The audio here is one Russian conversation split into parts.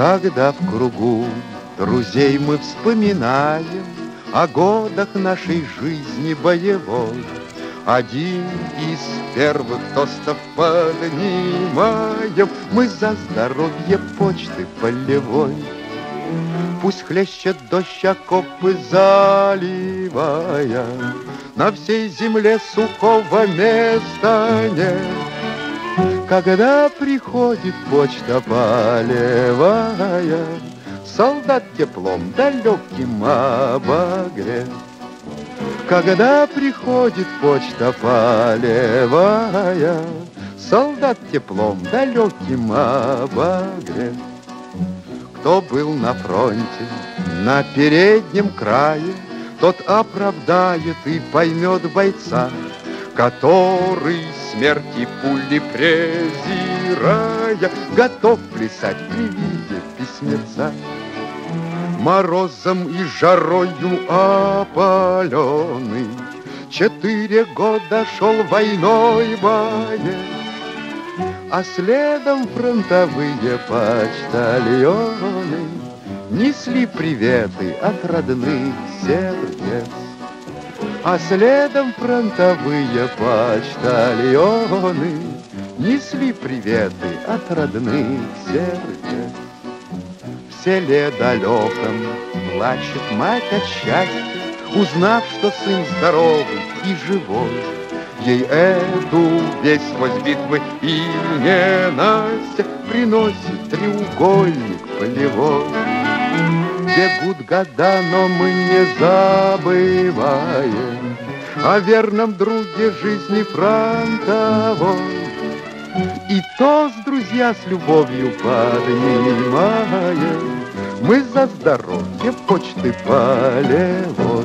Когда в кругу друзей мы вспоминаем О годах нашей жизни боевой, Один из первых тостов поднимаем Мы за здоровье почты полевой. Пусть хлещет дождь окопы заливая, На всей земле сухого места нет. Когда приходит почта полевая, Солдат теплом далеким обогрет. Когда приходит почта полевая, Солдат теплом далеким обогрет. Кто был на фронте, на переднем крае, Тот оправдает и поймет бойца, Который смерти пули презирая, Готов плясать при виде письмеца. Морозом и жарою опаленный, Четыре года шел войной боец, а следом фронтовые почтальоны Несли приветы от родных сердец. А следом фронтовые почтальоны Несли приветы от родных сердец. В селе далеком плачет мать от счастья, Узнав, что сын здоровый и живой. Ей эту весть сквозь битвы и ненастья Приносит треугольник полевой. Бегут года, но мы не забываем О верном друге жизни фронтовой. И тост, друзья, с любовью поднимаем Мы за здоровье почты полевой.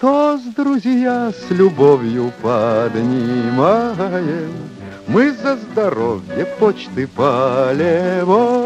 Тост, друзья, с любовью поднимаем Мы за здоровье почты полевой.